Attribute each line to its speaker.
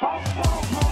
Speaker 1: Oh, oh, oh.